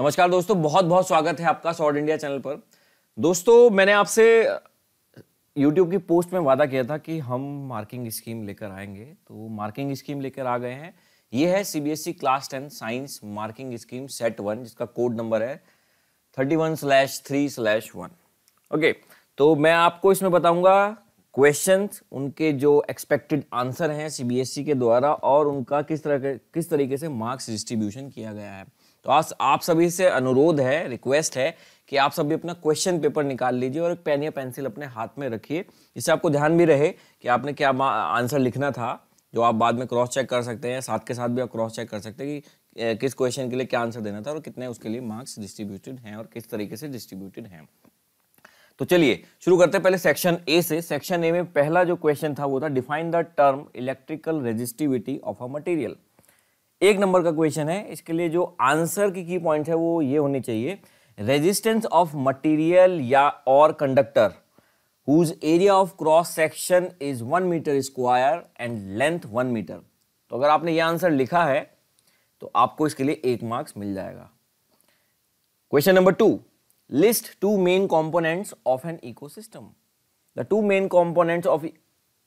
नमस्कार दोस्तों बहुत बहुत स्वागत है आपका सॉर्ड इंडिया चैनल पर। दोस्तों, मैंने आपसे YouTube की पोस्ट में वादा किया था कि हम मार्किंग स्कीम लेकर आएँगे। तो मार्किंग स्कीम लेकर आ गए हैं। ये है C B S CBSE class ten science marking scheme set one जिसका कोड नंबर है thirty one slash three slash one okay तो मैं आपको इसमें बताऊँगा क्वेश्चन उनके जो एक्सपेक्टेड आंसर हैं सीबीएसई के द्वारा और उनका किस तरह के, किस तरीके से मार्क्स डिस्ट्रीब्यूशन किया गया है। तो आज आप सभी से अनुरोध है रिक्वेस्ट है कि आप सभी अपना क्वेश्चन पेपर निकाल लीजिए और एक पेन या पेंसिल अपने हाथ में रखिए इससे आपको ध्यान भी रहे कि आपने क्या आंसर लिखना था, जो आप बाद में क्रॉस चेक कर सकते हैं, साथ के साथ भी आप क्रॉस चेक कर सकते हैं कि किस क्वेश्चन के लिए क्या आंसर देना था और कितने उसके लिए मार्क्स डिस्ट्रीब्यूटेड हैं और किस तरीके से डिस्ट्रीब्यूटेड हैं। तो चलिए, शुरू करते हैं पहले सेक्शन ए से। सेक्शन ए में पहला जो क्वेश्चन था वो था define the term electrical resistivity of a material एक नंबर का क्वेश्चन है। इसके लिए जो आंसर की की पॉइंट है वो ये होनी चाहिए। रेजिस्टेंस ऑफ़ मटेरियल या और conductor whose area of cross section is one metre square and length one metre तो अगर आपने ये आंसर लिखा है तो आपको इसके लिए एक मार्क्स मिल जाएगा। Question number two list two main components of an ecosystem the two main components of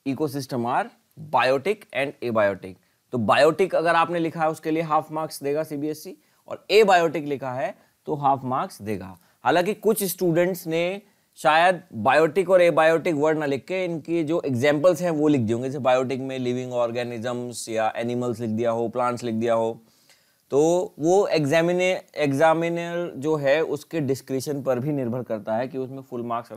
ecosystem are biotic and abiotic तो बायोटिक अगर आपने लिखा है, उसके लिए हाफ़ मार्क्स देगा सीबीएसई और ए बायोटिक लिखा है तो हाफ़ मार्क्स देगा। हालाँकि कुछ स्टूडेंट्स ने शायद बायोटिक और एबायोटिक वर्ड ना लिख के इनकी जो एग्जाम्पल्स हैं, वो लिख दिए होंगे। जैसे बायोटिक में लिविंग ऑर्गेनिजम्स या एनिमल्स लिख दिया हो प्लांट्स लिख दिया हो तो वो एग्जामिने एग्जामिनर जो है, उसके डिस्क्रिप्शन पर भी निर्भर करता है कि उसमें फुल मार्क्स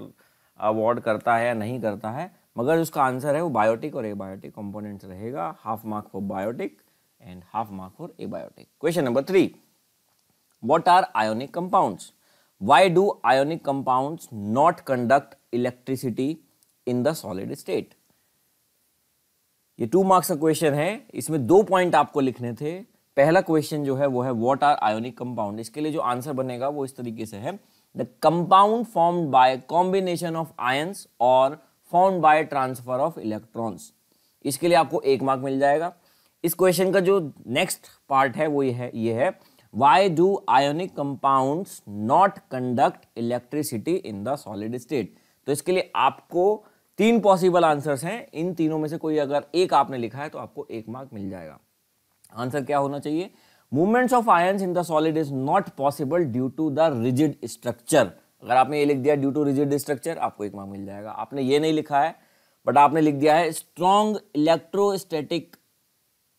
अवार्ड करता है या नहीं करता है। मगर उसका आंसर है वो बायोटिक और एबायोटिक कंपोनेंट्स रहेगा। Half mark for biotic and half mark for abiotic question number three what are ionic compounds? Why do ionic compounds not conduct electricity in the solid state? ये two marks का question है। इसमें दो point आपको लिखने थे। पहला question जो है, वो है व्हाट आर आयोनिक कंपाउंड इसके लिए जो आंसर बनेगा, वो इस तरीके से है। The compound formed by combination of ions और found by transfer of electrons इसके लिए आपको एक मार्क मिल जाएगा। इस क्वेश्चन का जो नेक्स्ट पार्ट है, वो ये है ये है why do ionic compounds not conduct electricity in the solid state तो इसके लिए आपको तीन पॉसिबल आंसर्स हैं। इन तीनों में से कोई अगर एक आपने लिखा है तो आपको एक मार्क मिल जाएगा। आंसर क्या होना चाहिए? Movements of ions in the solid is not possible due to the rigid structure अगर आपने ये लिख दिया ड्यू टू रिजिड स्ट्रक्चर आपको एक मार्क मिल जाएगा। आपने ये नहीं लिखा है बट आपने लिख दिया है स्ट्रॉन्ग इलेक्ट्रोस्टैटिक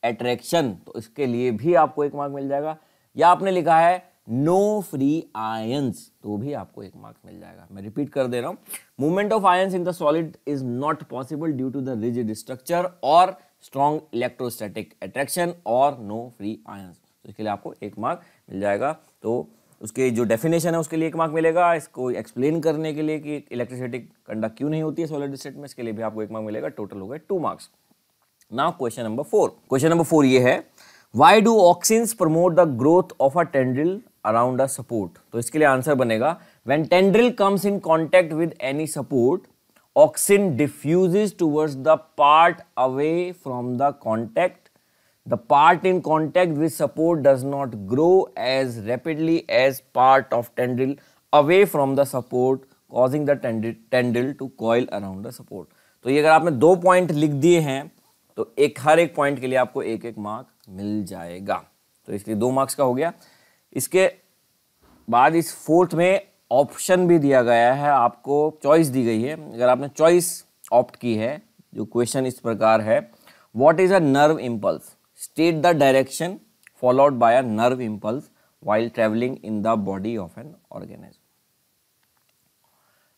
अट्रैक्शन तो इसके लिए भी आपको एक मार्क मिल जाएगा। या आपने लिखा है नो फ्री आयंस तो भी आपको एक मार्क्स मिल जाएगा। मैं रिपीट कर दे रहा हूँ। Movement of ions in the solid is not possible due to the rigid structure और स्ट्रॉन्ग इलेक्ट्रोस्टैटिक अट्रैक्शन और नो फ्री आयंस तो इसके लिए आपको एक मार्क मिल जाएगा। तो उसके जो डेफिनेशन है, उसके लिए एक मार्क मिलेगा। इसको एक्सप्लेन करने के लिए कि इलेक्ट्रिसिटी कंडक्ट क्यों नहीं होती है सोलर स्टेट में, इसके लिए भी आपको एक मार्क मिलेगा। टोटल हो गए two marks now question number four question number four ये है why do auxins promote the growth of a tendril around a support तो इसके लिए आंसर बनेगा when tendril comes in contact with any support auxin diffuses towards the part away from the contact The part in contact with support does not grow as rapidly as part of tendril away from the support causing the tendril, to coil around the support. तो ये अगर आपने दो point लिख दिए हैं तो एक हर एक पॉइंट के लिए आपको एक एक मार्क मिल जाएगा। तो इसलिए दो मार्क्स का हो गया। इसके बाद इस फोर्थ में ऑप्शन भी दिया गया है आपको चॉइस दी गई है। अगर आपने चॉइस ऑप्ट की है जो क्वेश्चन इस प्रकार है what is a nerve impulse state the direction followed by a nerve impulse while traveling in the body of an organism.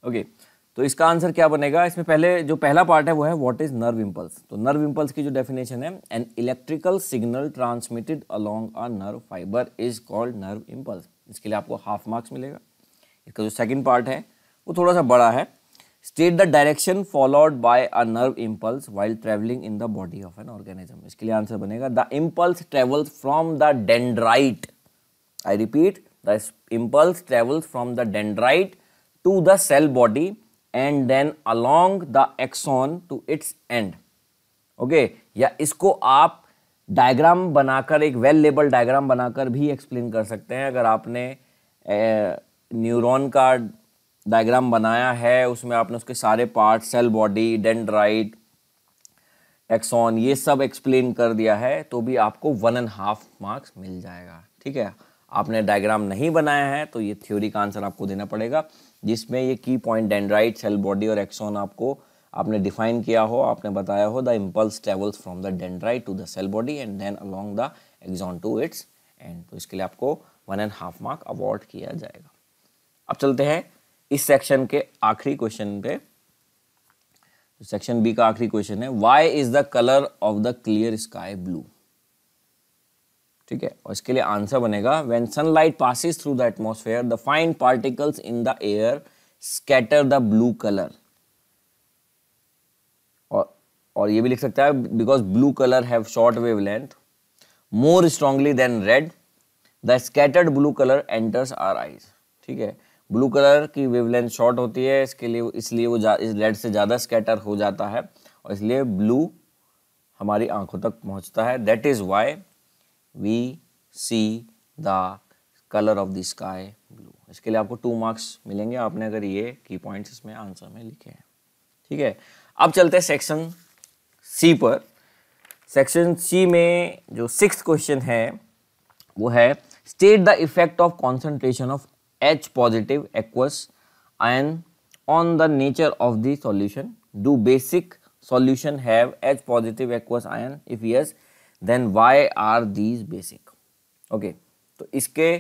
Okay तो इसका आंसर क्या बनेगा? इसमें पहले, जो पहला पार्ट है, वो है व्हाट इज़ नर्व इंपल्स तो नर्व इंपल्स की जो डेफिनेशन है an electrical signal transmitted along a nerve fibre is called nerve impulse इसके लिए आपको हाफ़ मार्क्स मिलेगा। इसका जो सेकंड पार्ट है, वो थोड़ा सा बड़ा है। State the direction followed by a nerve impulse while travelling in the body of an organism इसके लिए आंसर बनेगा the impulse travels from the dendrite I repeat the impulse travels from the dendrite to the cell body and then along the axon to its end okay या इसको आप diagram बनाकर, एक well label diagram बनाकर भी explain कर सकते हैं। अगर आपने न्यूरॉन का डायग्राम बनाया है, उसमें आपने उसके सारे part cell body dendrite axon ये सब एक्सप्लेन कर दिया है तो भी आपको वन एंड हाफ़ मार्क्स मिल जाएगा, ठीक है? आपने डायग्राम नहीं बनाया है तो ये थ्योरी का आंसर आपको देना पड़ेगा, जिसमें ये की पॉइंट डेंड्राइट सेल बॉडी और एक्सॉन आपको, आपने डिफाइन किया हो, आपने बताया हो the impulse travels from the dendrite to the cell body and then along the axon to its end तो इसके लिए आपको one and half mark award किया जाएगा। अब चलते हैं इस सेक्शन के आखिरी क्वेश्चन पे सेक्शन बी का आखिरी क्वेश्चन है why is the colour of the clear sky blue ठीक है? और इसके लिए आंसर बनेगा when sunlight passes through the atmosphere the fine particles in the air scatter the blue colour और और ये भी लिख सकता है because blue colour have short wavelength more strongly than red the scattered blue colour enters our eyes ठीक है? Blue colour की वेवलेंथ शॉर्ट होती है, इसके लिए इसलिए वो इस रेड से ज़्यादा स्कैटर हो जाता है और इसलिए ब्लू हमारी आँखों तक पहुँचता है। That is why we see the colour of the sky blue इसके लिए आपको टू मार्क्स मिलेंगे। आपने अगर ये की पॉइंट्स इसमें आंसर में लिखे हैं। ठीक है? अब चलते हैं सेक्शन सी पर। सेक्शन सी में जो सिक्स क्वेश्चन है, वो है state the effect of concentration of H positive aqueous ion on the nature of the solution? Do basic solution have H positive aqueous ion? If yes, then why are these basic? Okay, तो इसके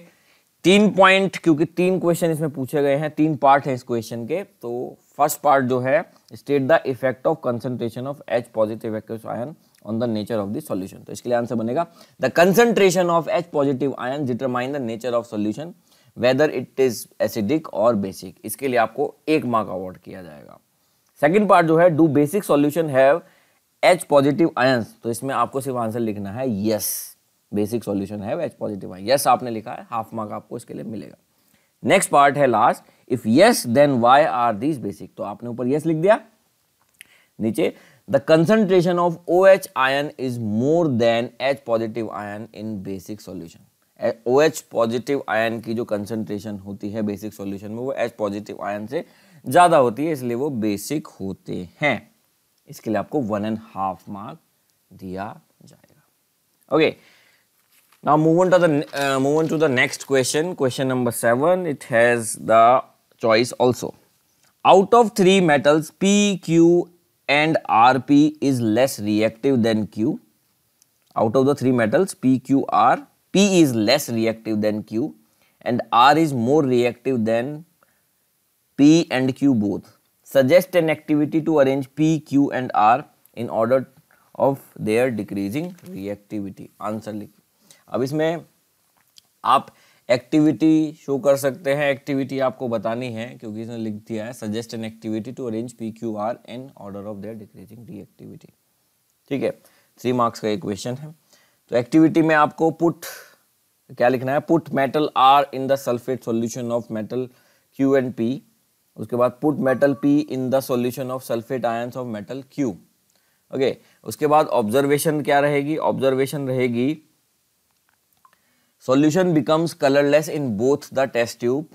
तीन point क्योंकि तीन question इसमें पूछे गए हैं तीन पार्ट है इस क्वेश्चन के तो फ़र्स्ट पार्ट जो है state the effect of concentration of H positive aqueous ion on the nature of the solution तो इसके लिए आंसर बनेगा the concentration of H positive ion determine the nature of solution whether it is acidic और basic इसके लिए आपको एक mark award किया जाएगा। सेकेंड पार्ट जो है do basic solution have H positive ions तो इसमें आपको सिर्फ़ आंसर लिखना है यस बेसिक सॉल्यूशन है एच पॉजिटिव आयन यस आपने लिखा है हाफ़ मार्क आपको इसके लिए मिलेगा। नेक्स्ट पार्ट है last if yes then why are this basic तो आपने ऊपर यस लिख दिया। नीचे the concentration of O H ion is more than H positive ion in basic solution O H positive ion की जो कंसनट्रेशन होती है बेसिक सॉल्यूशन में, वो एच पॉजिटिव आयन से ज़्यादा होती है, इसलिए वो बेसिक होते हैं। इसके लिए आपको वन एंड हाफ़ मार्क दिया जाएगा। Okay now move on to the move on to the next question question number seven it has the choice also out of three metals P Q and R P is less reactive than Q out of the three metals P Q R P is less reactive than Q and R is more reactive than P and Q both. Suggest an activity to arrange P, Q and R in order of their decreasing reactivity. Answer लिखिए अब इसमें आप activity show कर सकते हैं activity आपको बतानी है क्योंकि इसने लिख दिया है suggest an activity to arrange P Q R in order of their decreasing reactivity ठीक है थ्री मार्क्स का एक क्वेश्चन है तो एक्टिविटी में आपको पुट क्या लिखना है? Put metal R in the sulphate solution of metal Q and P उसके बाद put metal P in the solution of sulphate ions of metal Q okay उसके बाद ऑब्जर्वेशन क्या रहेगी? ऑब्जर्वेशन रहेगी solution becomes colourless in both the test tube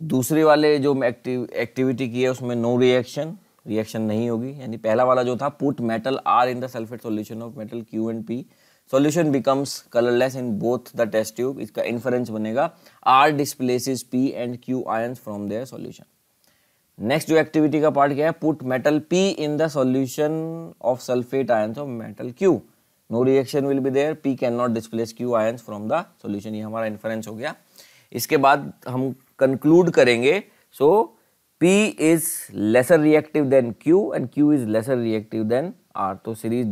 दूसरे वाले जो एक्टिव एक्टिविटी की है, उसमें नो रिएक्शन रिएक्शन नहीं होगी। यानी पहला वाला जो था put metal R in the sulphate solution of metal Q and P solution becomes colourless in both the test tube इसका इन्फरेंस बनेगा R displaces P and Q ions from their solution next जो activity का part क्या है? Put metal P in the solution of sulphate ions of metal Q no reaction will be there P can not displace Q ions from the solution ये हमारा inference हो गया. इसके बाद हम कंक्लूड करेंगे. So P is lesser reactive than Q and Q is lesser reactive than R तो series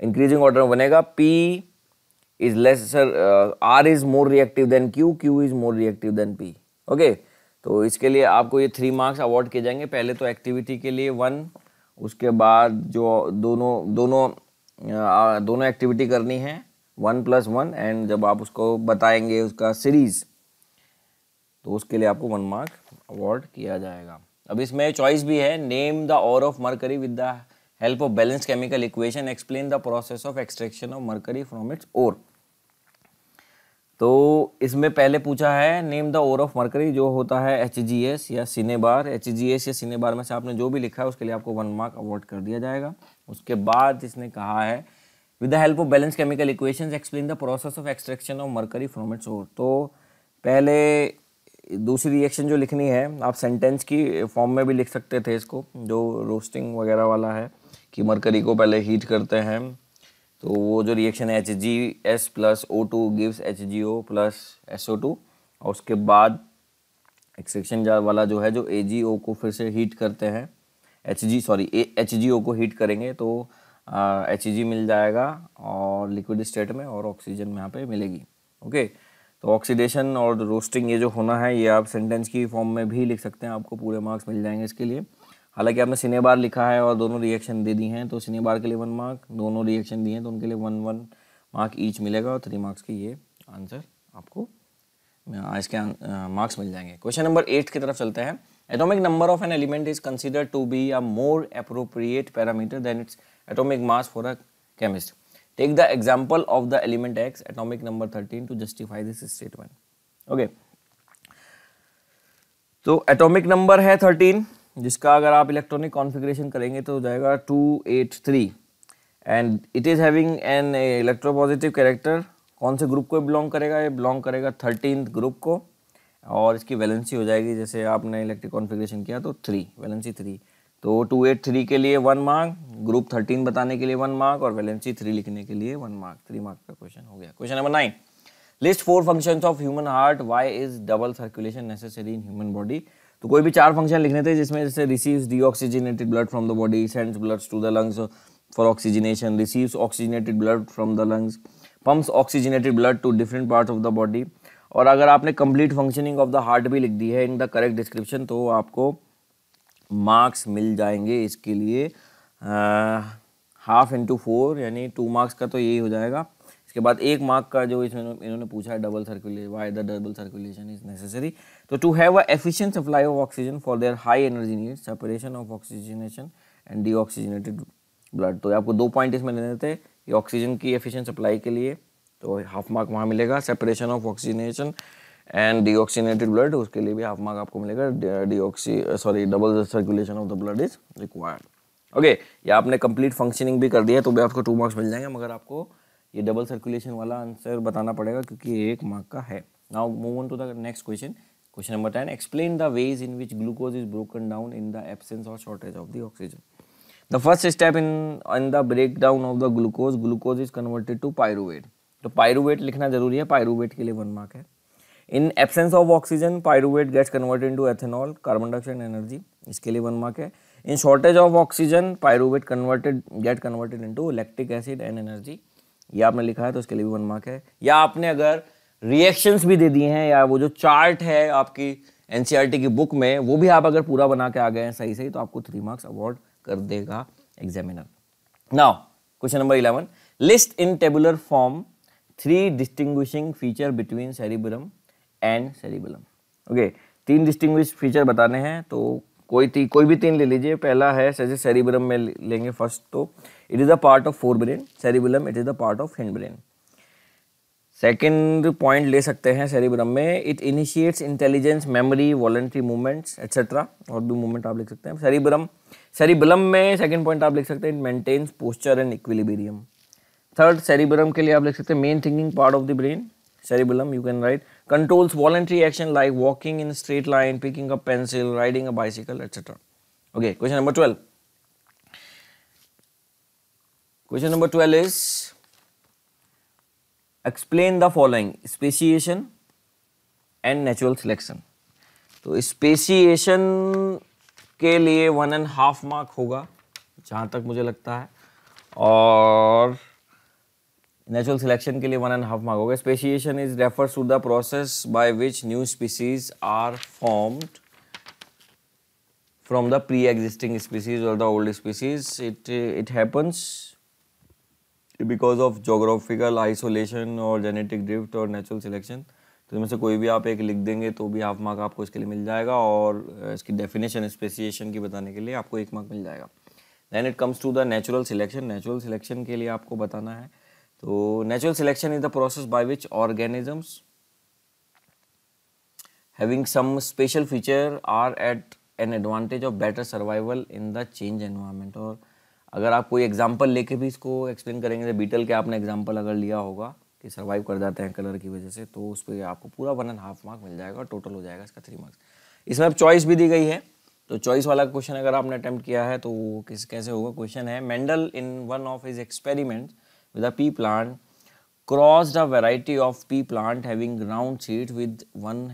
increasing order बनेगा। P is lesser R is more reactive than Q Q is more reactive than P. Okay तो इसके लिए आपको ये three marks award किए जाएँगे। पहले तो एक्टिविटी के लिए वन उसके बाद जो दोनों दोनों uh, दोनों एक्टिविटी करनी है वन प्लस वन एंड जब आप उसको बताएँगे उसका सीरीज़ तो उसके लिए आपको वन मार्क अवार्ड किया जाएगा। अब इसमें चॉइस भी है। Name the ore of mercury with the help of balance chemical equation explain the process of extraction of mercury from its ore तो इसमें पहले पूछा है name the ore of mercury जो होता है एच जी एस या सिनेबार एच जी एस या सिनेबार में से आपने जो भी लिखा है, उसके लिए आपको वन मार्क अवॉर्ड कर दिया जाएगा। उसके बाद इसने कहा है with the help of balance chemical equation explain the process of extraction of mercury from its ore तो पहले दूसरी रिएक्शन जो लिखनी है, आप सेंटेंस की फॉर्म में भी लिख सकते थे इसको, जो रोस्टिंग वगैरह वाला है। कि मरकरी को पहले हीट करते हैं। तो वो जो रिएक्शन है H G S plus O two gives H G O plus S O two और उसके बाद एक्सेक्शन वाला जो है, जो ए जी ओ को फिर से हीट करते हैं। H G sorry H G O को हीट करेंगे तो एच जी मिल जाएगा और लिक्विड स्टेट में और ऑक्सीजन यहाँ पे मिलेगी। ओके तो ऑक्सीडेशन और रोस्टिंग ये जो होना है, ये आप सेंटेंस की फॉर्म में भी लिख सकते हैं, आपको पूरे मार्क्स मिल जाएँगे इसके लिए। हालाँकि आपने सिने बार लिखा है और दोनों रिएक्शन दे दी हैं तो सिने बार के लिए वन मार्क दोनों रिएक्शन दिए हैं तो उनके लिए वन वन मार्क ईच मिलेगा और थ्री मार्क्स की ये आंसर आपको इसके मार्क्स मिल जाएँगे क्वेश्चन नंबर एट की तरफ़ चलते हैं atomic number of an element is consider to be a more appropriate parameter than its atomic mass for a chemist Take the example of the element X, atomic number 13 to justify this statement. Okay. तो atomic number है 13 जिसका अगर आप electronic configuration करेंगे तो हो जाएगा 283 and it is having an electropositive character कौन से ग्रुप को बिलोंग करेगा? ये बिलोंग करेगा थर्टीन ग्रुप को। और इसकी वैलेंसी हो जाएगी, जैसे आपने इलेक्ट्रिक कॉन्फ़िगरेशन किया तो थ्री वैलेंसी थ्री तो टू एट थ्री के लिए वन मार्क ग्रुप थर्टीन बताने के लिए वन मार्क और वैलेंसी थ्री लिखने के लिए वन मार्क थ्री मार्क का क्वेश्चन हो गया। Question number nine list four function of human heart why is double circulation necessary in human body तो कोई भी चार फ़ंक्शन लिखने थे जिसमें जैसे receives deoxygenated blood from the body sends blood to the lungs for oxygenation receives oxygenated blood from the lungs pumps oxygenated blood to different part of the body और अगर आपने complete functioning of the heart भी लिख दी है in the correct description तो आपको marks मिल जाएँगे इसके लिए हाफ़ इंटू फोर यानी टू मार्क्स का तो यही हो जाएगा। इसके बाद एक मार्क का जो इसमें इन्होंने पूछा है double circulation why the double circulation is necessary तो to have a efficient supply of oxygen for their high energy need separation of oxygenation and deoxygenated blood तो आपको दो पॉइंट इसमें लेने थे कि ऑक्सीजन की एफिशिएंट सप्लाई के लिए तो हाफ़ मार्क वहाँ मिलेगा separation of oxygenation and deoxygenated blood उसके लिए भी हाफ़ मार्क आपको मिलेगा deoxy sorry double circulation of the blood is required okay या आपने कंप्लीट फंक्शनिंग भी कर दिया तो भी आपको टू मार्क्स मिल जाएँगे, मगर आपको ये डबल सर्कुलेशन वाला आंसर बताना पड़ेगा, क्योंकि ये एक मार्क का है. Now move on to the next question question number ten explain the ways in which glucose is broken down in the absence or shortage of the oxygen the first step in in the break down of the glucose glucose is converted to pyruvate तो pyruvate लिखना ज़रूरी है pyruvate के लिए one mark है। In absence of oxygen pyruvate gets converted into ethanol carbon dioxide energy इसके लिए one mark है। In shortage of oxygen pyruvate converted get converted into lactic acid and energy ये आपने लिखा है तो इसके लिए भी वन मार्क है। या आपने अगर रिएक्शंस भी दे दिए हैं या वो जो चार्ट है आपकी एनसीईआरटी की बुक में वो भी आप अगर पूरा बना के आ गए हैं सही सही तो आपको थ्री मार्क्स अवार्ड कर देगा examiner now question number eleven list in tabular form three distinguishing feature between cerebrum and cerebellum okay तीन डिस्टिंग्विश फीचर बताने हैं तो कोई ती, कोई भी तीन ले लीजिए। पहला है जैसे सेरिबलम में लेंगे फ़र्स्ट तो it is the part of fore brain cerebellum it is the part of hind brain second point ले सकते हैं सेरिब्रम में। It initiates intelligence memory voluntary movements etcetera और भी मूवमेंट आप लिख सकते हैं। सेरिब्रम सेरिबलम में सेकेंड पॉइंट आप लिख सकते हैं। It maintains posture and equilibrium third cerebrum के लिए आप लिख सकते हैं। Main thinking part of the brain cerebellum, you can write controls voluntary action like walking in a straight line, picking up pencil, riding a bicycle okay, question number 12 question number 12 is explain the following speciation and natural selection तो speciation के लिए one and half mark होगा, जहाँ तक मुझे लगता है। और नेचुरल सिलेक्शन के लिए वन एंड हाफ़ मार्क होगा। Speciation is refer to the process by which new species are formed from the pre existing species और the old species it it happens because of geographical isolation और genetic drift और natural selection तो इसमें से कोई भी आप एक लिख देंगे तो भी हाफ़ मार्क आपको इसके लिए मिल जाएगा और इसकी डेफिनेशन स्पेसिएशन की बताने के लिए आपको एक मार्क मिल जाएगा। Then it comes to the natural selection natural selection के लिए आपको बताना है। तो natural selection is the process by which organisms having some special feature are at an advantage of better survival in the change environment और अगर आप कोई एग्ज़ाम्पल लेके भी इसको एक्सप्लेन करेंगे तो बीटल के आपने एग्ज़ाम्पल अगर लिया होगा कि सर्वाइव कर जाते हैं कलर की वजह से तो उस पर आपको पूरा वन एंड हाफ़ मार्क मिल जाएगा टोटल हो जाएगा इसका थ्री मार्क्स इसमें अब चॉइस भी दी गई है। तो चॉइस वाला क्वेश्चन अगर आपने अटैम्प्ट किया है तो किस, कैसे होगा? क्वेश्चन है Mendel in one of his experiment with a pea plant crossed a variety of pea plant having round seed with one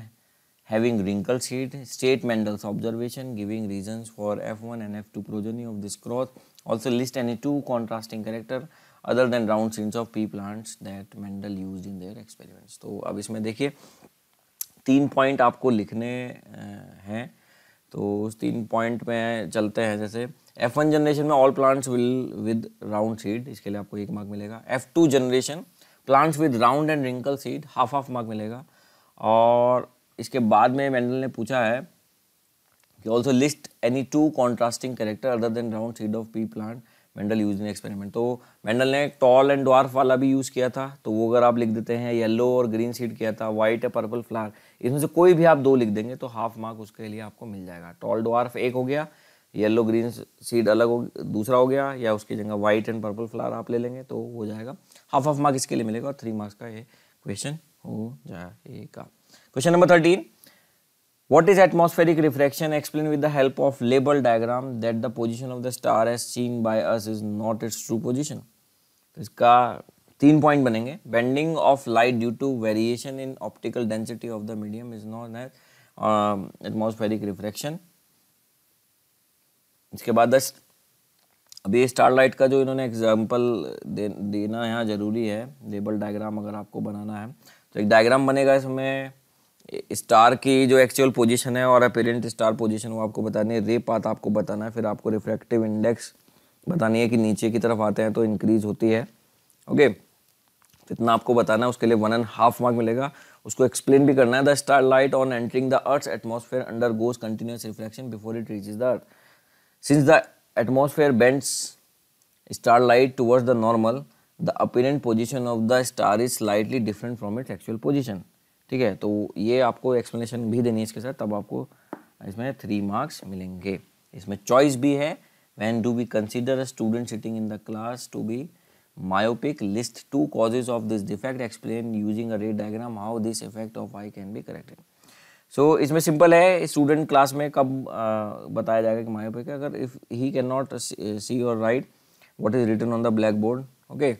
having wrinkle seed, state Mendel's observation, giving reasons for F1 and F2 progeny of this cross. Also list any two contrasting character other than round seeds of pea plants that Mendel used in their experiments. तो अब इसमें देखिए तीन point आपको लिखने हैं तो उस तीन पॉइंट में चलते हैं जैसे F1 जनरेशन में all plants will with round seed इसके लिए आपको एक मार्क मिलेगा F2 generation plants with round and wrinkle seed half half mark मिलेगा और इसके बाद में मेंडल ने पूछा है कि also list any two contrasting character other than round seed of pea plant Mendel use in experiment तो मेंडल ने टॉल एंड डॉर्फ वाला भी यूज़ किया था तो वो अगर आप लिख देते हैं येलो और ग्रीन सीड किया था व्हाइट या पर्पल फ्लावर इसमें से कोई भी आप दो लिख देंगे तो हाफ़ मार्क उसके लिए आपको मिल जाएगा. टॉल डॉर्फ एक हो गया येलो ग्रीन सीड अलग हो, दूसरा हो गया, या उसकी जगह व्हाइट एंड पर्पल फ्लावर आप ले लेंगे तो हो जाएगा. हाफ़ हाफ़ मार्क इसके लिए मिलेगा और थ्री मार्क्स का ये क्वेश्चन हो जाएगा. Question number 13. What is atmospheric refraction? Explain with the help of label diagram that the position of the star as seen by us is not its true position. तो इसका तीन point बनेंगे bending of light due to variation in optical density of the medium is known as atmospheric refraction इसके बाद दस अभी star light का जो इन्होंने एग्ज़ाम्पल दे, देना यहाँ ज़रूरी है लेबल डायग्राम अगर आपको बनाना है तो एक डायग्राम बनेगा इसमें स्टार की जो एक्चुअल पोजीशन है और अपेरेंट स्टार पोजीशन वो आपको बतानी है। रे पाथ आपको बताना है, फिर आपको रिफ्रैक्टिव इंडेक्स बतानी है कि नीचे की तरफ़ आते हैं तो इंक्रीज होती है। ओके तो इतना आपको बताना है, उसके लिए वन एंड हाफ़ मार्क मिलेगा। उसको एक्सप्लेन भी करना है। The star light on entering the earth atmosphere undergoes continuous reflection before it reaches the earth since the atmosphere bends star light towards the normal the apparent position of the star is slightly different from its actual position ठीक है? तो ये आपको explanation भी देनी है इसके साथ, तब आपको इसमें थ्री मार्क्स मिलेंगे। इसमें चॉइस भी है। When do we consider a student sitting in the class to be myopic list two causes of this defect explain using a ray diagram how this effect of eye can be corrected so इसमें simple है। Student class में कब बताया जाएगा कि myopic अगर if he can not see और write what is written on the black board okay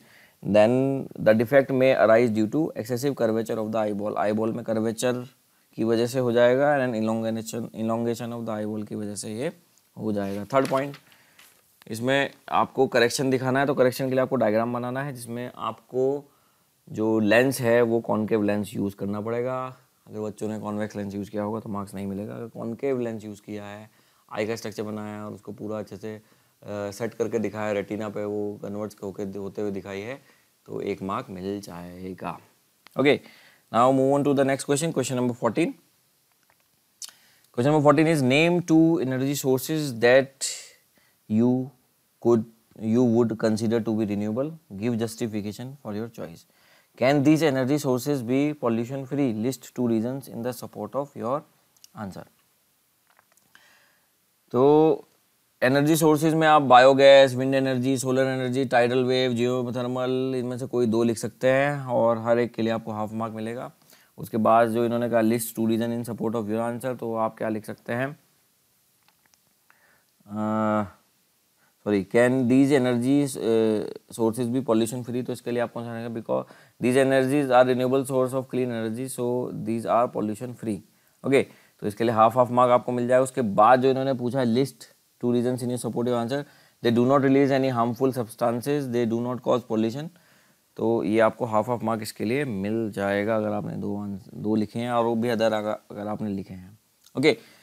then the defect may arise due to excessive curvature of the eyeball. Eyeball में curvature की वजह से हो जाएगा and elongation of the eyeball की वजह से ये हो जाएगा। थर्ड पॉइंट इसमें आपको करेक्शन दिखाना है तो करेक्शन के लिए आपको डायग्राम बनाना है, जिसमें आपको जो लेंस है, वो कॉनकेव लेंस यूज़ करना पड़ेगा। अगर बच्चों ने कॉन्वेक्स लेंस यूज़ किया होगा तो मार्क्स नहीं मिलेगा। अगर कॉनकेव लेंस यूज़ किया है आई का स्ट्रक्चर बनाया है और उसको पूरा अच्छे से सेट करके दिखाया रेटिना पे वो कन्वर्ट होकर होते हुए दिखाई है तो एक मार्क मिल जाएगा। Okay now move on to the next question question number fourteen question number fourteen is name two energy sources that you could you would consider to be renewable give justification for your choice can these energy sources be pollution free list two reason in the support of your answer तो energy sources में आप biogas wind energy solar energy tidal wave geothermal इनमें से कोई दो लिख सकते हैं और हर एक के लिए आपको हाफ़ मार्क मिलेगा। उसके बाद जो इन्होंने कहा list two reason in support of your answer तो आप क्या लिख सकते हैं? Sorry can these energy sources be pollution free तो इसके लिए आप कौन सा because these energies are renewable source of clean energy so these are pollution free okay तो इसके लिए हाफ़ हाफ़ मार्क आपको मिल जाएगा। उसके बाद जो इन्होंने पूछा list two reasons in your supportive answer they do not release any harmful substances they do not cause pollution तो ये आपको हाफ़ ऑफ़ मार्क इसके लिए मिल जाएगा अगर आपने दो दो लिखे हैं और वो भी अदर अगर आपने लिखे हैं okay okay.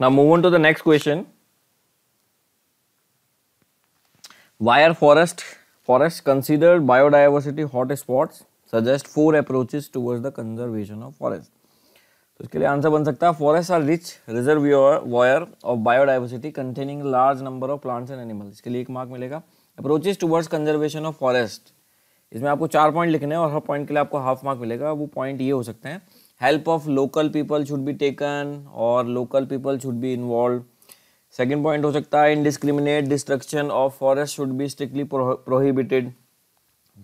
Now, move on to the next question. Wire forest, forests considered biodiversity hot spots suggest four approaches towards the conservation of forest. तो इसके लिए आंसर बन सकता है forest are rich reservoir of biodiversity containing large number of plants and animals इसके लिए एक mark मिलेगा। Approaches towards conservation of forest इसमें आपको चार पॉइंट लिखने हैं और हर पॉइंट के लिए आपको हाफ़ मार्क मिलेगा। वो पॉइंट ये हो सकते हैं। Help of local people should be taken और local people should be involve second point हो सकता है indiscriminate destruction of forest should be strictly prohibited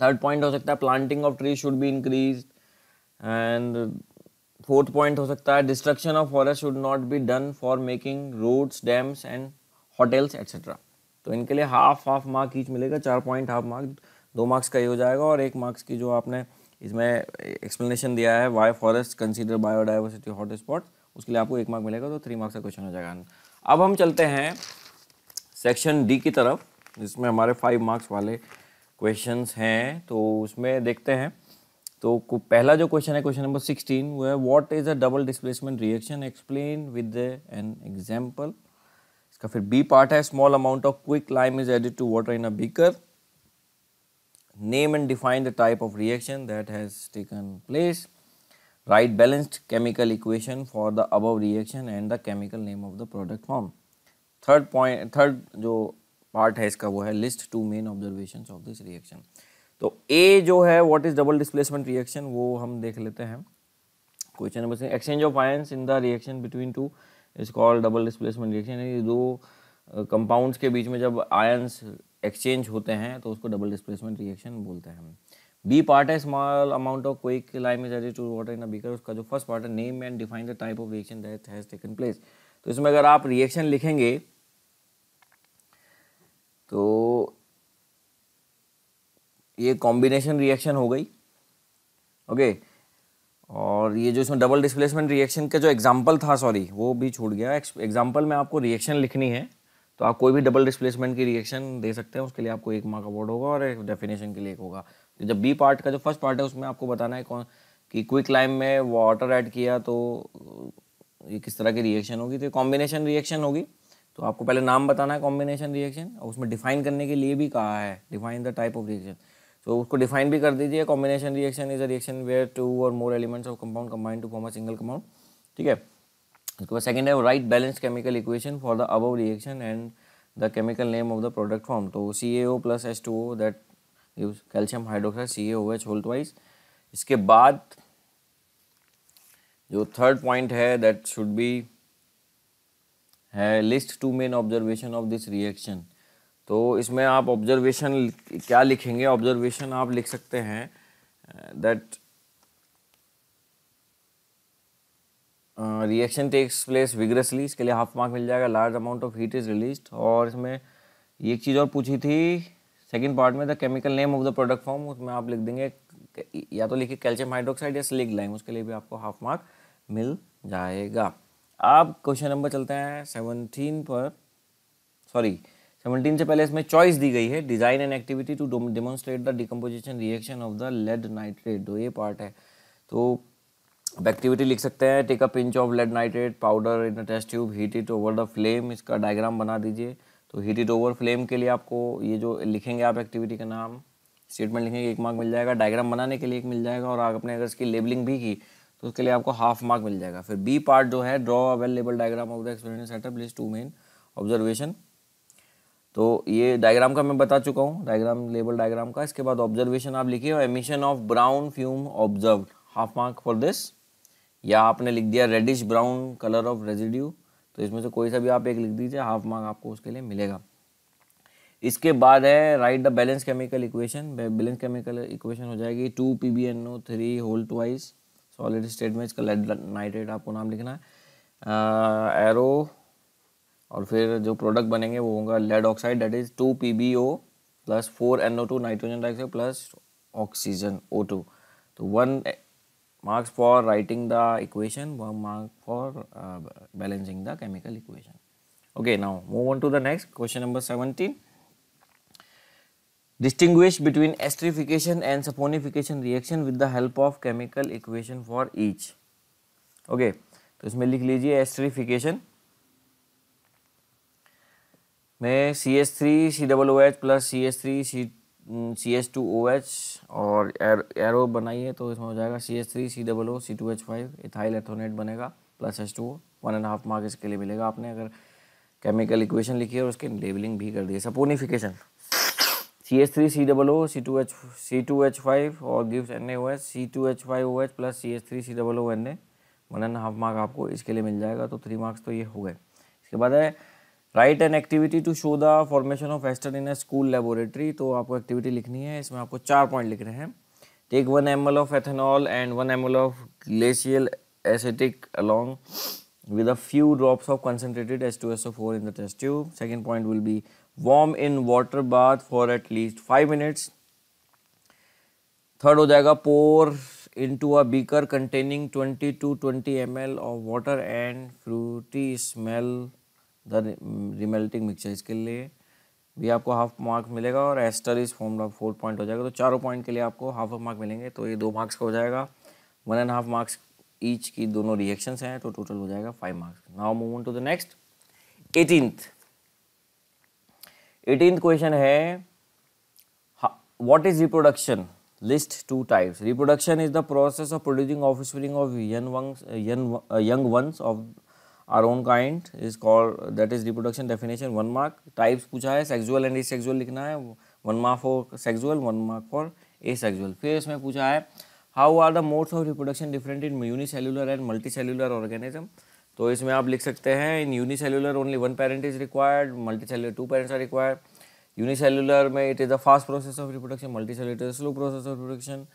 third point हो सकता है planting of tree should be increase and fourth point हो सकता है destruction of forest should not be done for making roads dams and hotels etcetera तो इनके लिए half half mark each मिलेगा, चार पॉइंट हाफ़ मार्क दो मार्क्स का ये हो जाएगा और एक मार्क्स की जो आपने इसमें एक्सप्लेनेशन दिया है why forest consider biodiversity hot spot उसके लिए आपको एक मार्क मिलेगा तो थ्री मार्क्स का क्वेश्चन हो जाएगा। अब हम चलते हैं सेक्शन डी की तरफ़, जिसमें हमारे फाइव मार्क्स वाले क्वेश्चंस हैं तो उसमें देखते हैं। तो पहला जो क्वेश्चन है क्वेश्चन नंबर सिक्सटीन वो है what is a double displacement reaction explain with an example इसका फिर बी पार्ट है small amount of quick lime is added to water in a beaker name and define the type of reaction that has taken place write balanced chemical equation for the above reaction and the chemical name of the product form third point third जो part है इसका वो है list two main observations of this reaction तो A जो है what is double displacement reaction वो हम देख लेते हैं question number exchange of ions in the reaction between two is called double displacement reaction ये दो कंपाउंड्स के बीच में जब आयंस एक्सचेंज होते हैं तो उसको डबल डिस्प्लेसमेंट रिएक्शन बोलते हैं बी पार्ट है small amount of quick lime is to water in beaker उसका जो फ़र्स्ट पार्ट है name and define the type of reaction that has taken place तो इसमें अगर आप रिएक्शन लिखेंगे तो ये कॉम्बिनेशन रिएक्शन हो गई। ओके. और ये जो इसमें डबल डिस्प्लेसमेंट रिएक्शन का जो एग्जांपल था सॉरी वो भी छूट गया। एग्जांपल में आपको रिएक्शन लिखनी है। तो आप कोई भी डबल डिस्प्लेसमेंट की रिएक्शन दे सकते हैं, उसके लिए आपको एक मार्क अवार्ड होगा और एक डेफिनेशन के लिए एक होगा। तो जब बी पार्ट का जो फ़र्स्ट पार्ट है, उसमें आपको बताना है कौन, कि क्विक लाइम में वाटर ऐड किया तो ये किस तरह की रिएक्शन होगी? तो कॉम्बिनेशन रिएक्शन होगी। तो आपको पहले नाम बताना है कॉम्बिनेशन रिएक्शन और उसमें डिफाइन करने के लिए भी कहा है define the type of reaction तो उसको डिफाइन भी कर दीजिए। Combination reaction is a reaction where two or more elements of compound combine to form a single compound ठीक है? उसके बाद सेकंड है write balance chemical equation for the above reaction and the chemical name of the product form तो CaO plus H2O that gives calcium hydroxide CaOH whole twice. इसके बाद जो third point है दैट शुड बी है list two main observation of this reaction तो इसमें आप observation क्या लिखेंगे? ऑब्जर्वेशन आप लिख सकते हैं that reaction takes place vigorously इसके लिए हाफ़ मार्क मिल जाएगा large amount of heat is release और इसमें एक चीज़ और पूछी थी सेकेंड पार्ट में the chemical name of the product form उसमें आप लिख देंगे, या तो लिखिए कैल्शियम हाइड्रोक्साइड या स्लिक लाइम उसके लिए भी आपको हाफ़ मार्क मिल जाएगा। आप क्वेश्चन नंबर चलते हैं सेवनटीन पर सॉरी सेवनटीन से पहले इसमें चॉइस दी गई है design and activity to demonstrate the decomposition reaction of the lead nitrate तो ये पार्ट है। तो अब एक्टिविटी लिख सकते हैं। Take a pinch of lead nitrate powder in test tube heat it over the flame इसका डायग्राम बना दीजिए। तो हीट इट ओवर फ्लेम के लिए आपको ये जो लिखेंगे आप एक्टिविटी का नाम स्टेटमेंट लिखेंगे, एक मार्क मिल जाएगा। डायग्राम बनाने के लिए एक मिल जाएगा और आपने अगर इसकी लेबलिंग भी की तो उसके लिए आपको हाफ़ मार्क मिल जाएगा। फिर बी पार्ट जो है draw a well label diagram of the experiment setup list two main observation तो ये डायग्राम का मैं बता चुका हूँ डायग्राम लेबल डायग्राम का। इसके बाद ऑब्जर्वेशन आप लिखिए और emission of brown fume observe half mark for this या आपने लिख दिया reddish brown colour of residue तो इसमें से कोई सा भी आप एक लिख दीजिए हाफ़ मार्क आपको उसके लिए मिलेगा। इसके बाद है write the balance chemical equation balance chemical equation हो जाएगी two P B N O three whole twice solid state में इसका लेड नाइट्रेट आपको नाम लिखना है। एरो और फिर जो प्रोडक्ट बनेंगे वो होगा lead oxide that is two P B O plus four N O two nitrogen dioxide plus oxygen O two तो one marks for writing the equation one mark for uh, balancing the chemical equation okay now move on to the next question number 17 distinguish between esterification and saponification reaction with the help of chemical equation for each okay तो इसमें लिख लीजिए esterification में C S three C double O H plus C S three C C H two O H और arrow बनाइए तो इसमें हो जाएगा C S three C double O C two H five ethyl ethanoate बनेगा plus H two O one and half mark इसके लिए मिलेगा आपने, अगर केमिकल इक्वेशन लिखी है और उसकी लेबलिंग भी कर दी है। Saponification C H three C double O C two H C two H five और gives N A O H C two H five O H plus C H three C double O N A one and half mark आपको इसके लिए मिल जाएगा तो three marks तो ये हो गए। इसके बाद है write an activity to show the formation of ester in a school laboratory. तो आपको एक्टिविटी लिखनी है, इसमें आपको चार पॉइंट लिख रहे हैं। Take one M L of ethanol and one M L of glacial acetic along with a few drops of concentrated S two S O four in the test tube second point will be warm in water bath for at least five minutes third हो जाएगा pour into a beaker containing twenty to twenty M L of water and fruity smell the remelting mixture इसके लिए भी आपको half mark मिलेगा और ester is form of four point हो जाएगा। तो चारों पॉइंट के लिए आपको हाफ़ ऑफ़ मार्क मिलेंगे। तो ये दो मार्क्स का हो जाएगा। One and half marks each की दोनों रिएक्शंस हैं तो टोटल हो जाएगा five marks now move on to the next eighteenth eighteenth question है list two types. Reproduction is the process of producing offspring of young ones young, uh, young ones of are own kind is call that is reproduction definition one mark types पूछा है sexual and asexual लिखना है one mark for sexual one mark for asexual फिर इसमें पूछा है how are the modes of reproduction different in uni unicellular and multicellular organism तो इसमें आप लिख सकते हैं in unicellular only one parent is required multicellular two parents are required unicellular में it is the fast process of reproduction multicellular slow process of reproduction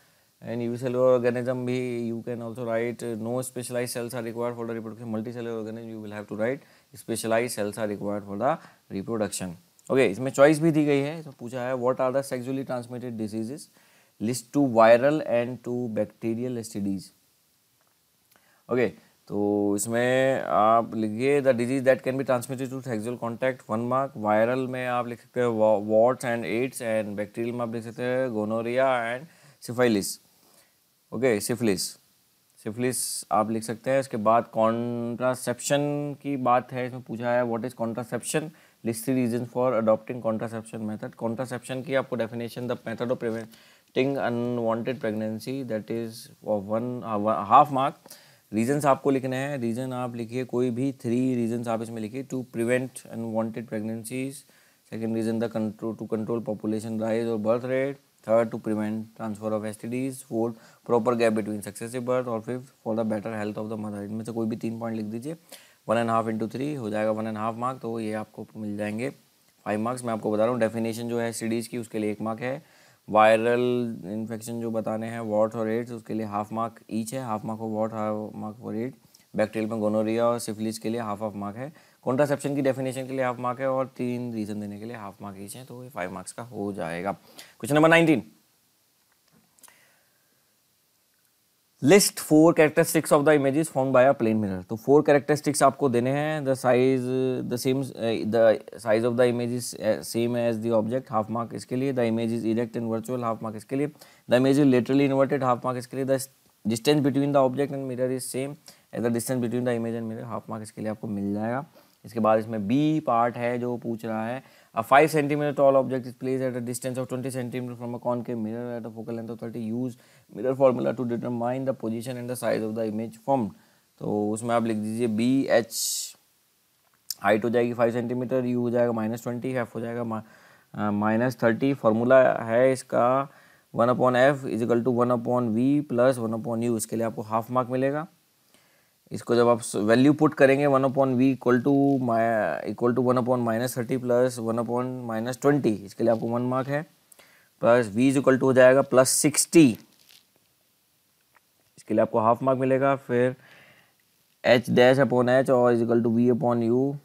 and unicellular organism भी you can also write no specialise cells are required for the reproduction multi cell organism you will have to write specialise cells are required for the reproduction okay इसमें choice भी दी गई है। तो पूछा है what are the sexually transmitted diseases list two viral and two bacterial studies okay तो इसमें आप लिखिए the disease that can be transmitted to sexual contact one mark viral में आप लिख सकते हैं warts and AIDS and bacterial में आप लिख सकते हैं gonorrhoea and syphilis okay, syphilis. Syphilis आप लिख सकते हैं, इसके बाद कॉन्ट्रासेप्शन की बात है, इसमें पूछा है what is contraception list three reason for adopting contraception method contraception की आपको definition the method of preventing unwanted pregnancy that is one half mark reasons आपको लिखने हैं। रीजन आप लिखिए, कोई भी थ्री रीजंस आप इसमें लिखिए to prevent unwanted pregnancies second reason the control to control population rise और birth rate third, to prevent transfer of STDs fourth, proper gap between successive birth. और fifth, for the better health of the mother. इनमें से कोई भी तीन point लिख दीजिए। One and half into three हो जाएगा वन एंड हाफ़ मार्क तो ये आपको मिल जाएँगे फाइव मार्क्स मैं आपको बता रहा हूँ डेफिनेशन जो है सीडीज की, उसके लिए एक मार्क है। वायरल इन्फेक्शन जो बताने हैं वॉट और एड्स उसके लिए हाफ़ मार्क ईच है। Half mark for wart half mark for AIDS bacterial में गोनोरिया और सिफिलिस के लिए हाफ़ हाफ़ मार्क है। कॉन्ट्रासेप्शन की डेफिनेशन के लिए हाफ़ मार्क है और तीन रीजन देने के लिए हाफ़ मार्क है तो ये फाइव मार्क्स का हो जाएगा। Question number nineteen list four characteristics of the images form by a plane mirror तो फोर कैरेक्टरिस्टिक्स आपको देने हैं the size the same the size of the image same as the object half mark इसके लिए the image is erect and virtual half mark इसके लिए the image is literally inverted half mark इसके लिए the distance between the object and mirror is same as the distance between the image and mirror half mark इसके लिए आपको मिल जाएगा। इसके बाद इसमें बी पार्ट है जो पूछ रहा है। A five centimetre tall object is place at a distance of twenty centimetre from a concave mirror at a focal length of thirty use mirror formula to determine the position and the size of the image form तो उसमें आप लिख दीजिए B H height हो जाएगी five centimetre U हो जाएगा minus twenty F हो जाएगा माइनस थर्टी फार्मूला है इसका one upon F is equal to one upon V plus one upon U इसके लिए आपको हाफ़ मार्क मिलेगा। इसको जब आप वैल्यू पुट करेंगे one upon V equal to equal to one upon minus thirty plus one upon minus twenty इसके लिए आपको वन मार्क है। Plus V is equal to हो जाएगा प्लस सिक्सटी इसके लिए आपको हाफ़ मार्क मिलेगा, फिर एच डैश अपॉन एच और is equal to V upon U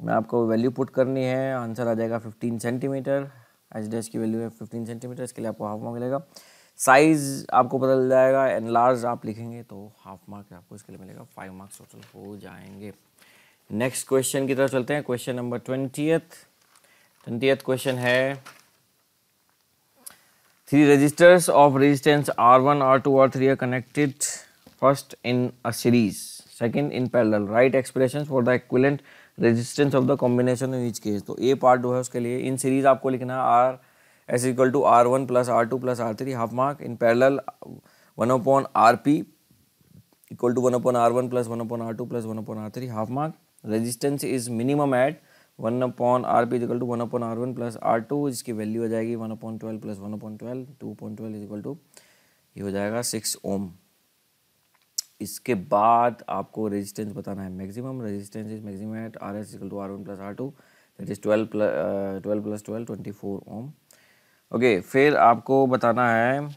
में आपको वैल्यू पुट करनी है आंसर आ जाएगा फिफ्टीन सेंटीमीटर एच डैश की वैल्यू है फिफ्टीन सेंटीमीटर इसके लिए आपको हाफ़ मार्क मिलेगा। साइज़ आपको चल जाएगा एंड लार्ज आप लिखेंगे तो हाफ़ मार्क आपको इसके लिए मिलेगा फाइव मार्क्स टोटल हो जाएँगे। नेक्स्ट क्वेश्चन की तरफ़ चलते हैं। Question number twentieth twentieth question है three resistors of resistance R one R two R three are connected first in a series second in parallel write expressions for the equivalent resistance of the combination in each case तो A part जो है उसके लिए इन series आपको लिखना है R S equal to R one plus R two plus R three half mark in parallel one upon R P equal to one upon R one plus one upon R two plus one upon R three half mark resistance is minimum at one upon R P equal to one upon R one plus R two जिसकी value हो जाएगी one upon twelve plus one upon twelve two upon twelve equal to ये हो जाएगा six ohm इसके बाद आपको resistance बताना है maximum resistance is maximum at R S equal to R one plus R two that is twelve plus twelve plus twelve twenty four ohm okay फिर आपको बताना है।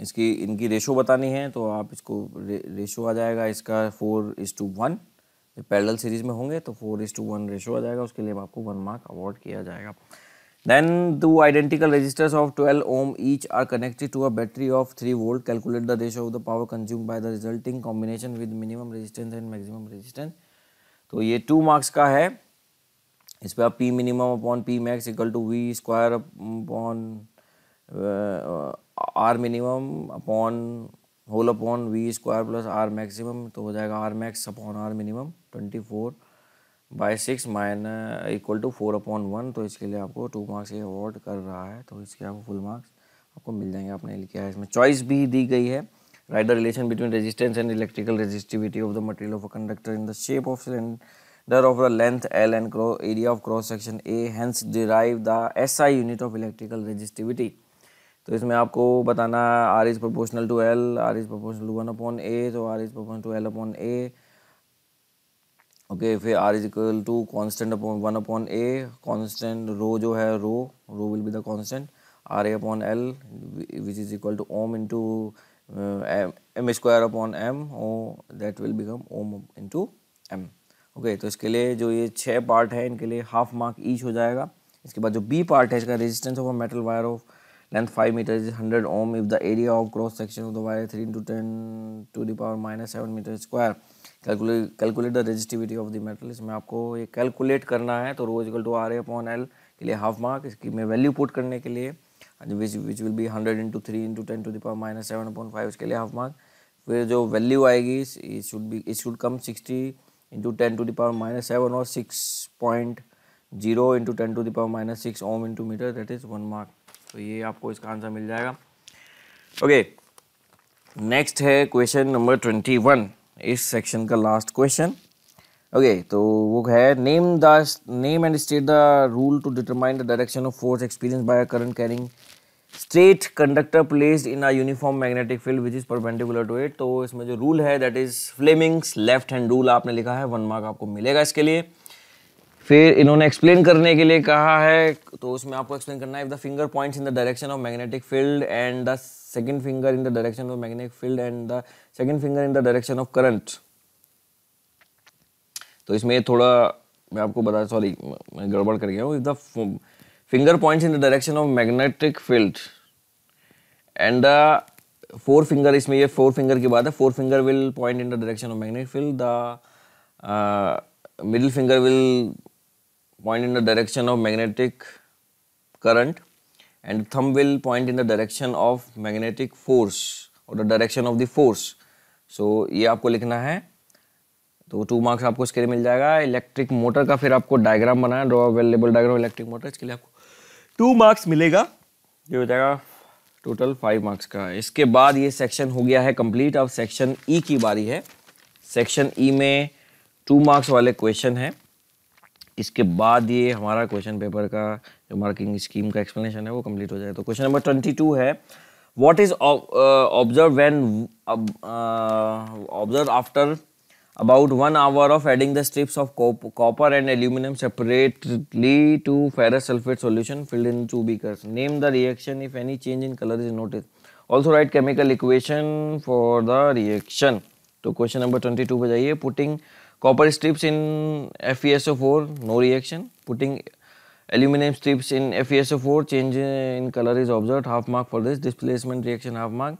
इसकी इनकी रेशो बतानी है तो आप इसको रे, रेशो आ जाएगा इसका फोर इज़ टू वन जब पैरल सीरीज़ में होंगे तो four is to one ratio आ जाएगा उसके लिए आपको वन मार्क अवार्ड किया जाएगा। Then two identical resistors of twelve ohm each are connected to a battery of three volt calculate the ratio of the power consume by the resulting combination with minimum resistance and maximum resistance तो ये two marks का है। इस पर आप P minimum upon P max equal to V square upon R minimum upon whole upon V square plus R maximum तो हो जाएगा R max upon R minimum twenty four by six mine equal to four upon one तो इसके लिए आपको two marks ये award कर रहा है तो इसके आपको फुल मार्क्स आपको मिल जाएँगे। आपने लिखा है। इसमें चॉइस भी दी गई है। Relation between resistance and electrical resistivity of the material of a conductor in the shape of cylinder of the length L and cross area of cross section A hence derive the S I unit of electrical resistivity तो इसमें आपको बताना R is proportional to L R is proportional to one upon A तो R is proportional to L upon A okay फिर R is equal to constant upon one upon A constant rho जो है rho rho will be the constant R A upon L which is equal to ohm into M square upon M oh that will become ohm into M okay तो इसके लिए जो ये छः part है, इनके लिए हाफ़ मार्क ईच हो जाएगा। इसके बाद जो बी पार्ट है, इसका resistance of a metal wire of length five metre is hundred ohm if the area of cross section of the wire three into ten to the power minus seven metre square calculate calculate the resistivity of the metal इसमें आपको ये calculate करना है तो rho equal to R A upon L के लिए half mark इसकी मैं वैल्यू पुट करने के लिए। Which which will be hundred into three into ten to the power minus seven upon five इसके लिए हाफ़ मार्क फिर जो वैल्यू आएगी it should be it should come sixty into ten to the power minus seven और six point zero into ten to the power minus six ohm into metre that is one mark तो ये आपको इसका answer मिल जाएगा। Okay next है question number twenty one इस section का लास्ट क्वेश्चन ओके तो वो है name the name and state the rule to determine the direction of force experience by current carrying straight conductor placed in a uniform magnetic field which is perpendicular to it तो इसमें जो rule है that is Fleming's left hand rule आपने लिखा है one mark आपको मिलेगा इसके लिए। फिर इन्होंने एक्सप्लेन करने के लिए कहा है तो उसमें आपको एक्सप्लेन करना है if the finger points in the direction of magnetic field and the second finger in the direction of magnetic field and the second finger in the direction of current तो इसमें थोड़ा मैं आपको बता सॉरी मैं गड़बड़ कर गया हूँ। If the finger points in the direction of magnetic field and the four finger इसमें ये फोर फिंगर की बात है four finger will point in the direction of magnetic field the middle finger will point in the direction of magnetic current. And thumb will point in the direction of magnetic force or the direction of the force. So, ये आपको लिखना है। तो two marks आपको इसके लिए मिल जाएगा। इलेक्ट्रिक मोटर का फिर आपको डायग्राम बनाना draw available diagram electric motor इसके लिए आपको टू मार्क्स मिलेगा। ये हो जाएगा टोटल फाइव मार्क्स का। इसके बाद ये सेक्शन हो गया है कंप्लीट। अब सेक्शन ई की बारी है। सेक्शन ई e में टू मार्क्स वाले क्वेश्चन हैं। इसके बाद ये हमारा क्वेश्चन पेपर का, जो मार्किंग स्कीम का एक्सप्लेनेशन है, वो कंप्लीट हो जाएगा तो क्वेश्चन नंबर ट्वेंटी टू है। What is observe when observe after about one hour of adding the strips of copper and aluminum separately to ferrous sulfate solution filled in two beakers. Name the reaction if any change in color is noticed. Also write chemical equation for the reaction. तो question number twenty two पे जाइए putting Copper strips in FeSO4, no reaction. Putting aluminum strips in FeSO4, change in color is observed. Half mark for this. Displacement reaction half mark.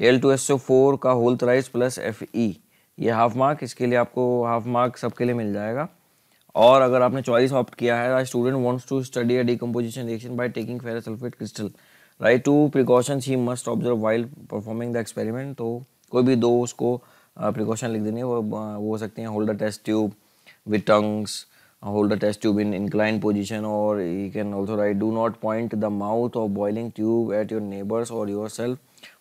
Aluminum two S sulfate Al2SO4 का whole thrice plus F E ये half mark इसके लिए आपको half mark सबके लिए मिल जाएगा। और अगर आपने चॉइस ऑप्ट किया है student wants to study a decomposition reaction by taking ferrous sulphate crystal write two precautions he must observe while performing the experiment तो कोई भी दो उसको प्रिकॉशन लिख देनी है, वो वो हो सकते हैं holder test tube with tongs hold the test tube in inclined position, or you can also write, do not point the mouth of boiling tube at your neighbors or yourself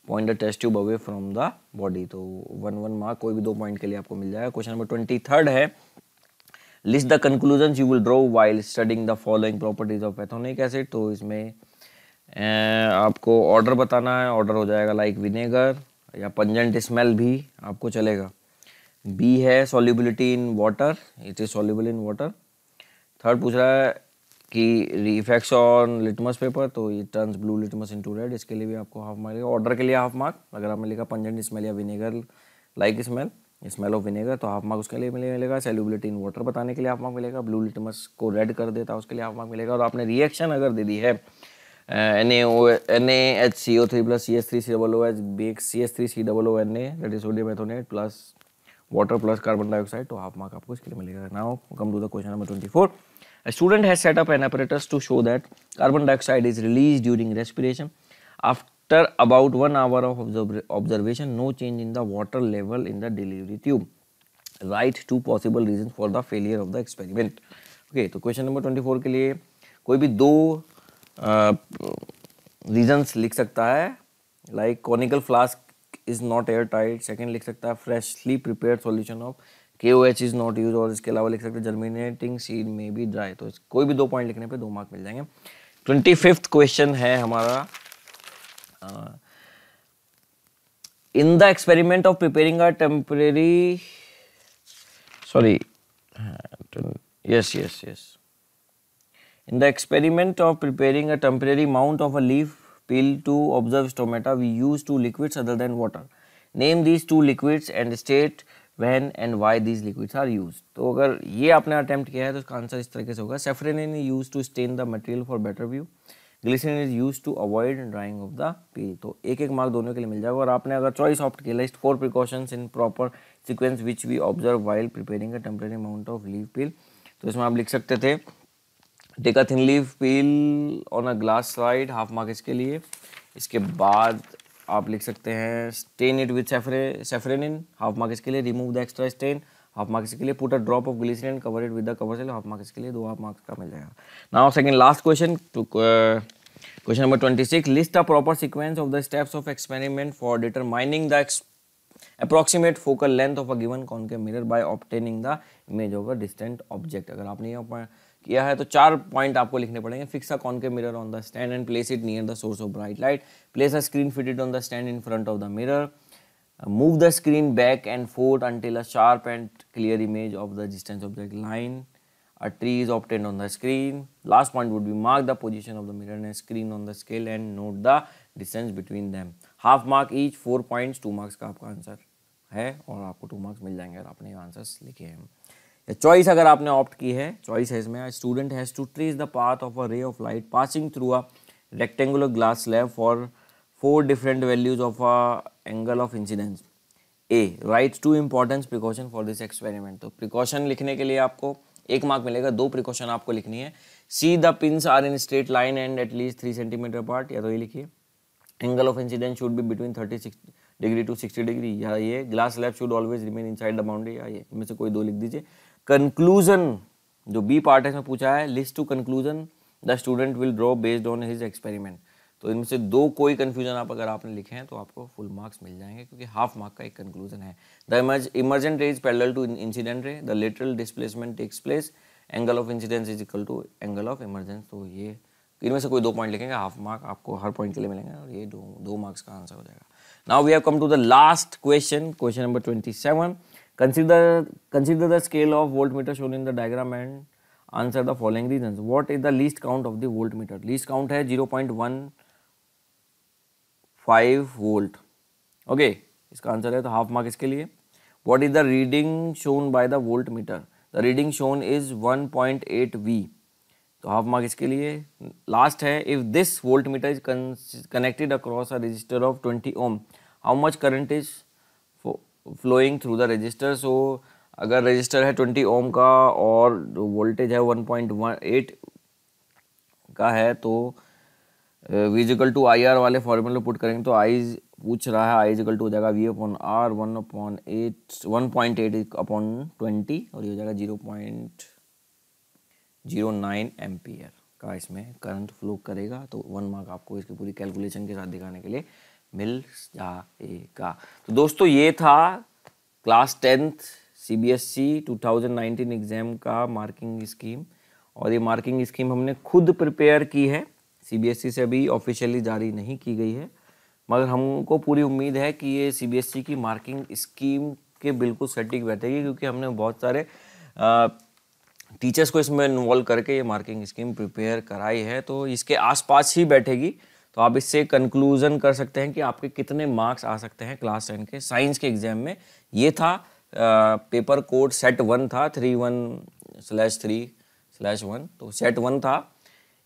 point the test tube away from the body. तो one one mark कोई भी दो point के लिए आपको मिल जाएगा। Question number twenty third है list the conclusion you will draw while studying the following properties of ethanoic acid तो इसमें आपको ऑर्डर बताना है। ऑर्डर हो जाएगा लाइक विनेगर या पंजेंट स्मेल भी आपको चलेगा। बी है solubility in water it is soluble in water third पूछ रहा है कि इफेक्ट्स ऑन लिटमस पेपर तो ये turns blue litmus into red इसके लिए भी आपको हाफ़ मार्क ऑर्डर के लिए हाफ़ मार्क अगर आपने लिखा पंजेंट स्मेल या vinegar like smell smell of vinegar तो हाफ़ मार्क उसके लिए मिलेगा सेल्यूबिलिटी इन वाटर बताने के लिए हाफ़ मार्क मिलेगा ब्लू लिटमस को रेड कर देता है उसके लिए हाफ़ मार्क मिलेगा, और आपने रिएक्शन अगर दे दी है N A N A H C O three plus C S three C double O H B C S three C double O N A that is sodium ethanoate plus water plus carbon dioxide तो half mark आपको इसके लिए मिलेगा। Now come to the question number twenty four A student has set up an apparatus to show that carbon dioxide is released during respiration. After about one hour of observ observation, no change in the water level in the delivery tube. Write two possible reasons for the failure of the experiment. Okay, तो question number 24 के लिए कोई भी दो reasons लिख सकता है like conical flask is not air tight second लिख सकता है freshly prepare solution of K O H is not use और इसके अलावा लिख सकते हैं जर्मिनेटिंग सीड में भी ड्राई तो कोई भी दो पॉइंट लिखने पर दो मार्क मिल जाएँगे। ट्वेंटी फिफ्थ क्वेश्चन है हमारा in the experiment of preparing a temporary sorry yes yes yes in the experiment of preparing a temporary mount of a leaf peel to observe stomata we use two liquids other than water name these two liquids and state when and why these liquids are use तो अगर ये आपने attempt किया है तो उसका answer इस तरीके से होगा। Safranin use to stain the material for better view glycerine is use to avoid drying of the peel तो एक एक मार्क दोनों के लिए मिल जाएगा। और आपने अगर चॉइस ऑप्ट किया list four precautions in proper sequence which we observe while preparing a temporary amount of leave peel तो इसमें आप लिख सकते थे take a thin leave peel on a glass slide half mark इसके लिए। इसके बाद आप लिख सकते हैं stain it with safranin half marks के लिए remove the extra stain half marks के लिए put a drop of glycerine cover it with the cover cell half marks के लिए, दो हाफ़ मार्क्स का मिल जाएगा। Now second last question question number twenty six list a proper sequence of the steps of experiment for determining the approximate focal length of a given concave mirror by obtaining the image of a distant object अगर आपने किया है तो चार point आपको लिखने पड़ेंगे। Fix a concave mirror on the stand and place it near the source of bright light place a screen fitted on the stand in front of the mirror move the screen back and forth until a sharp and clear image of the distance of the line a trees is obtained on the screen last point would be mark the position of the mirror and screen on the scale and note the distance between them half mark each four point two marks का आपका answer है और आपको two marks मिल जाएँगे अगर आपने answers लिखे हैं। चॉइस अगर आपने ऑप्ट की है चॉइस है इसमें student has to trace the path of a ray of light passing through a rectangular glass slab for four different values of a angle of incidence a write two importance precaution for this experiment तो precaution लिखने के लिए आपको एक mark मिलेगा, दो precaution आपको लिखनी है। See the pins are in straight line and at least three centimetre part या तो ये लिखिए। Angle of incidence should be between thirty six degree to sixty degree या ये glass slab should always remain inside the boundary या ये, इनमें से कोई दो लिख दीजिए। कंक्लूजन जो बी पार्ट है, इसमें पूछा है list two conclusion the student will draw based on his experiment तो इनमें से दो कोई कंफ्यूजन आप अगर आपने लिखे हैं तो आपको फुल मार्क्स मिल जाएँगे, क्योंकि हाफ़ मार्क का एक कंक्लूजन है। The emergent ray is parallel to incident ray the lateral displacement takes place angle of incidence is equal to angle of emergence तो ये, इनमें से कोई दो पॉइंट लिखेंगे हाफ़ मार्क आपको हर पॉइंट के लिए मिलेंगे, और ये दो दो मार्क्स का आंसर हो जाएगा। Now we have come to the last question question number twenty seven Consider, consider the scale of voltmeter shown in the diagram and answer the following reasons. What is the least count of the voltmeter? Least count है 0.15 volt. Okay, इसका answer है तो half mark इसके लिए. What is the reading shown by the voltmeter? The reading shown is 1.8 V. तो half mark इसके लिए. Last है if this voltmeter is connected across a resistor of 20 ohm, how much current is flowing through the resistor so अगर resistor है twenty ohm का और voltage है one point one eight का है तो विजिकल टू आई आर वाले फॉर्मूले पुट करेंगे तो आई पूछ रहा है आई इजिकल टू हो जाएगा V upon R one upon eight one point eight upon twenty और ये हो जाएगा zero point zero nine ampere का इसमें करंट फ्लो करेगा तो वन मार्क आपको इसकी पूरी कैलकुलेशन के साथ दिखाने के लिए मिल जाएगा। तो दोस्तों, ये था class tenth C B S C two thousand nineteen exam का मार्किंग स्कीम और ये मार्किंग स्कीम हमने खुद प्रिपेयर की है। सीबीएसई e से अभी ऑफिशियली जारी नहीं की गई है। मगर हमको पूरी उम्मीद है कि ये सीबीएसई e की मार्किंग स्कीम के बिल्कुल सटीक बैठेगी, क्योंकि हमने बहुत सारे टीचर्स को इसमें इन्वॉल्व करके ये मार्किंग स्कीम प्रिपेयर कराई है। तो इसके आसपास ही बैठेगी। तो आप इससे कंक्लूजन कर सकते हैं कि आपके कितने मार्क्स आ सकते हैं क्लास टेन के। साइंस के एग्ज़ाम में ये था आ, पेपर कोड सेट वन था three one slash three slash one तो सेट वन था।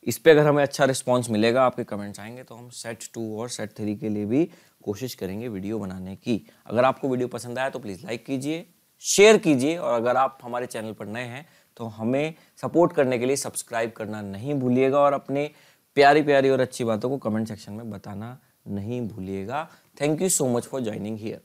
इस पर अगर हमें अच्छा रिस्पॉन्स मिलेगा आपके कमेंट्स आएँगे तो हम सेट टू और सेट थ्री के लिए भी कोशिश करेंगे वीडियो बनाने की। अगर आपको वीडियो पसंद आया तो प्लीज़ लाइक कीजिए शेयर कीजिए और अगर आप हमारे चैनल पर नए हैं तो हमें सपोर्ट करने के लिए सब्सक्राइब करना नहीं भूलिएगा और अपने प्यारी प्यारी और अच्छी बातों को कमेंट सेक्शन में बताना नहीं भूलिएगा। Thank you so much for joining here